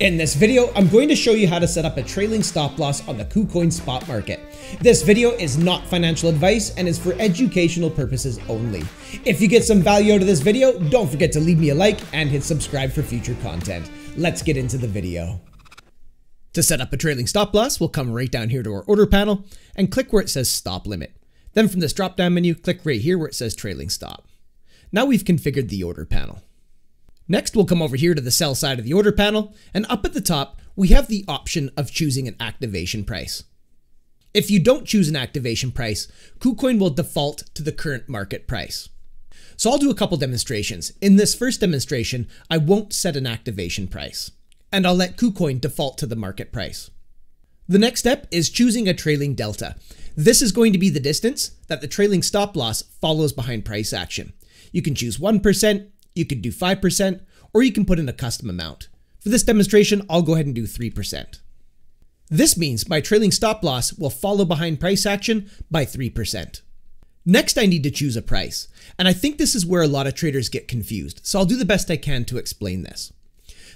In this video, I'm going to show you how to set up a trailing stop loss on the KuCoin spot market. This video is not financial advice and is for educational purposes only. If you get some value out of this video, don't forget to leave me a like and hit subscribe for future content. Let's get into the video. To set up a trailing stop loss, we'll come right down here to our order panel and click where it says stop limit. Then from this drop down menu, click right here where it says trailing stop. Now we've configured the order panel. Next, we'll come over here to the sell side of the order panel, and up at the top, we have the option of choosing an activation price. If you don't choose an activation price, KuCoin will default to the current market price. So I'll do a couple demonstrations. In this first demonstration, I won't set an activation price, and I'll let KuCoin default to the market price. The next step is choosing a trailing delta. This is going to be the distance that the trailing stop loss follows behind price action. You can choose 1%, you could do 5%, or you can put in a custom amount. For this demonstration, I'll go ahead and do 3%. This means my trailing stop loss will follow behind price action by 3%. Next, I need to choose a price, and I think this is where a lot of traders get confused, so I'll do the best I can to explain this.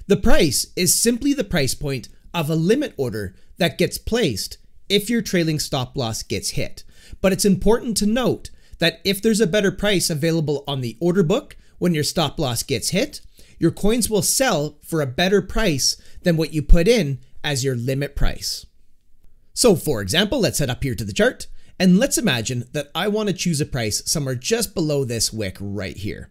The price is simply the price point of a limit order that gets placed if your trailing stop loss gets hit. But it's important to note that if there's a better price available on the order book when your stop loss gets hit, your coins will sell for a better price than what you put in as your limit price. So for example, let's head up here to the chart and let's imagine that I want to choose a price somewhere just below this wick right here.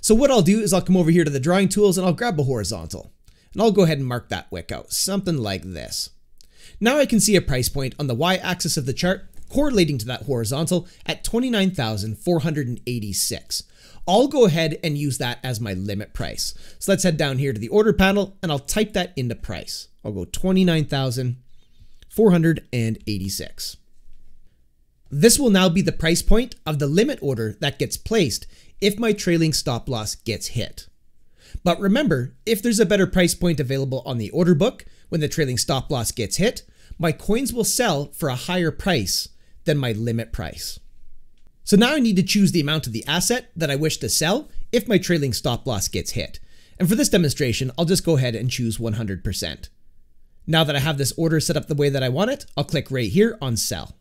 So what I'll do is I'll come over here to the drawing tools and I'll grab a horizontal and I'll go ahead and mark that wick out, something like this. Now I can see a price point on the y-axis of the chart correlating to that horizontal at 29,486. I'll go ahead and use that as my limit price. So let's head down here to the order panel and I'll type that into price. I'll go 29,486. This will now be the price point of the limit order that gets placed if my trailing stop loss gets hit. But remember, if there's a better price point available on the order book when the trailing stop loss gets hit, my coins will sell for a higher price than my limit price. So now I need to choose the amount of the asset that I wish to sell if my trailing stop loss gets hit. And for this demonstration, I'll just go ahead and choose 100%. Now that I have this order set up the way that I want it, I'll click right here on sell.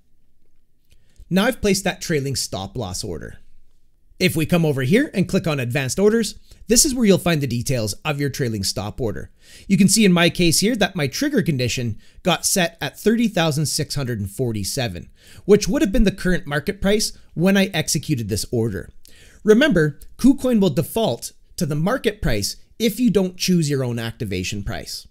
Now I've placed that trailing stop loss order. If we come over here and click on advanced orders, this is where you'll find the details of your trailing stop order. You can see in my case here that my trigger condition got set at 30,647, which would have been the current market price when I executed this order. Remember, KuCoin will default to the market price if you don't choose your own activation price.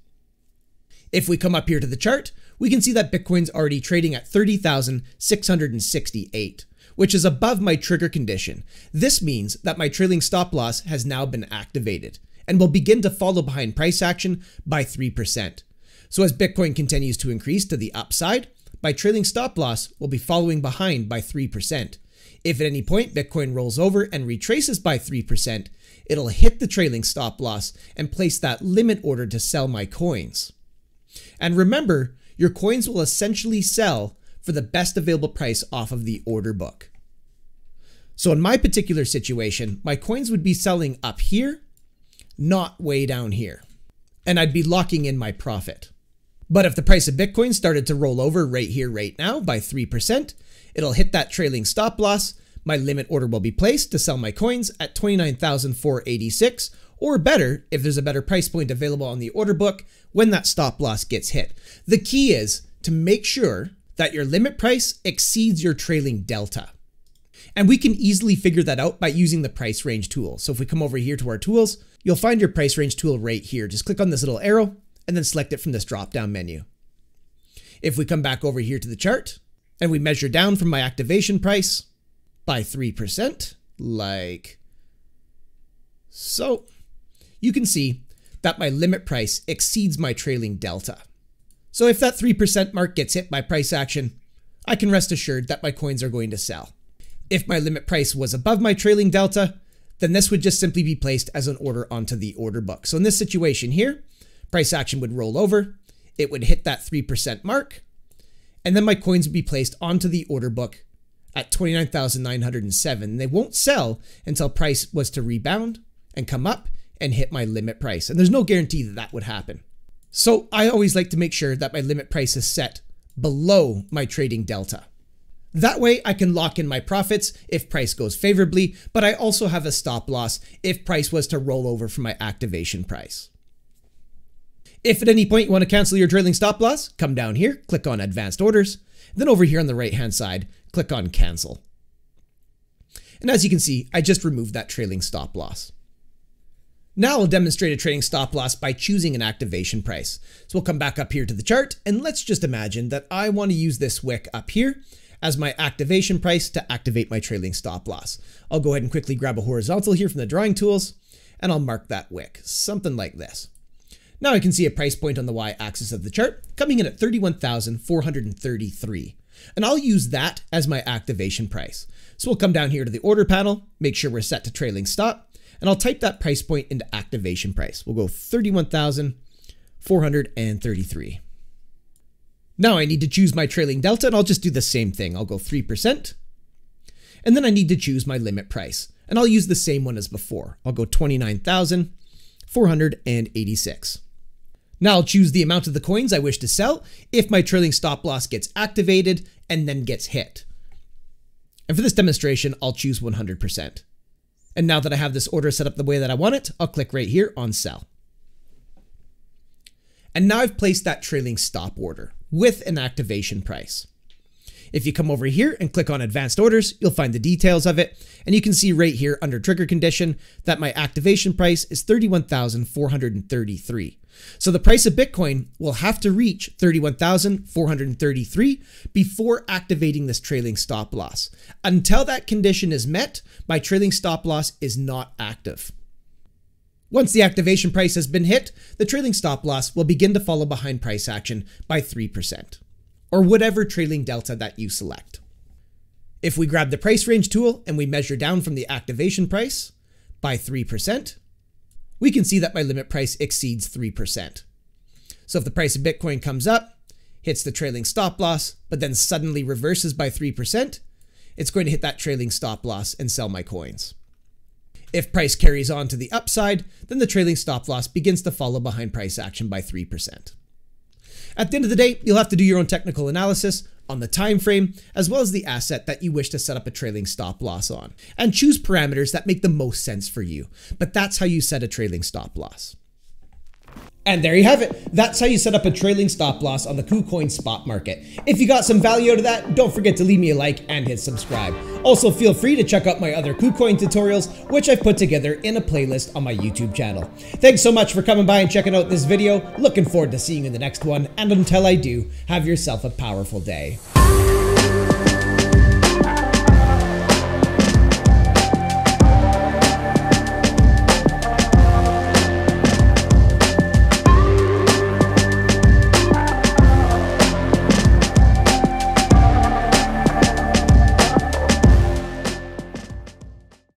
If we come up here to the chart, we can see that Bitcoin's already trading at 30,668 which is above my trigger condition. This means that my trailing stop loss has now been activated and will begin to follow behind price action by 3%. So as Bitcoin continues to increase to the upside, my trailing stop loss will be following behind by 3%. If at any point Bitcoin rolls over and retraces by 3%, it'll hit the trailing stop loss and place that limit order to sell my coins. And remember, your coins will essentially sell for the best available price off of the order book. So in my particular situation, my coins would be selling up here, not way down here. And I'd be locking in my profit. But if the price of Bitcoin started to roll over right here, right now by 3%, it'll hit that trailing stop loss. My limit order will be placed to sell my coins at 29,486 or better if there's a better price point available on the order book when that stop loss gets hit. The key is to make sure that your limit price exceeds your trailing delta. And we can easily figure that out by using the price range tool. So if we come over here to our tools, you'll find your price range tool right here. Just click on this little arrow and then select it from this drop down menu. If we come back over here to the chart and we measure down from my activation price by 3%, like so, you can see that my limit price exceeds my trailing delta. So if that 3% mark gets hit by price action, I can rest assured that my coins are going to sell. If my limit price was above my trailing delta, then this would just simply be placed as an order onto the order book. So in this situation here, price action would roll over, it would hit that 3% mark, and then my coins would be placed onto the order book at 29,907. They won't sell until price was to rebound and come up and hit my limit price. And there's no guarantee that that would happen. So I always like to make sure that my limit price is set below my trailing delta. That way I can lock in my profits if price goes favorably, but I also have a stop loss if price was to roll over from my activation price. If at any point you want to cancel your trailing stop loss, come down here, click on advanced orders, then over here on the right hand side, click on cancel. And as you can see, I just removed that trailing stop loss. Now I'll demonstrate a trailing stop loss by choosing an activation price. So we'll come back up here to the chart and let's just imagine that I want to use this wick up here as my activation price to activate my trailing stop loss. I'll go ahead and quickly grab a horizontal here from the drawing tools and I'll mark that wick, something like this. Now I can see a price point on the y-axis of the chart coming in at 31,433. And I'll use that as my activation price. So we'll come down here to the order panel, make sure we're set to trailing stop, and I'll type that price point into activation price. We'll go 31,433. Now I need to choose my trailing delta and I'll just do the same thing. I'll go 3%. And then I need to choose my limit price. And I'll use the same one as before. I'll go 29,486. Now I'll choose the amount of the coins I wish to sell if my trailing stop loss gets activated and then gets hit. And for this demonstration, I'll choose 100%. And now that I have this order set up the way that I want it, I'll click right here on sell. And now I've placed that trailing stop order with an activation price. If you come over here and click on advanced orders, you'll find the details of it. And you can see right here under trigger condition that my activation price is 31,433. So the price of Bitcoin will have to reach 31,433 before activating this trailing stop loss. Until that condition is met, my trailing stop loss is not active. Once the activation price has been hit, the trailing stop loss will begin to follow behind price action by 3%, or whatever trailing delta that you select. If we grab the price range tool and we measure down from the activation price by 3%, we can see that my limit price exceeds 3%. So if the price of Bitcoin comes up, hits the trailing stop loss, but then suddenly reverses by 3%, it's going to hit that trailing stop loss and sell my coins. If price carries on to the upside, then the trailing stop loss begins to follow behind price action by 3%. At the end of the day, you'll have to do your own technical analysis on the time frame as well as the asset that you wish to set up a trailing stop loss on and choose parameters that make the most sense for you. But that's how you set a trailing stop loss. And there you have it. That's how you set up a trailing stop loss on the KuCoin spot market. If you got some value out of that, don't forget to leave me a like and hit subscribe. Also, feel free to check out my other KuCoin tutorials, which I've put together in a playlist on my YouTube channel. Thanks so much for coming by and checking out this video. Looking forward to seeing you in the next one. And until I do, have yourself a powerful day.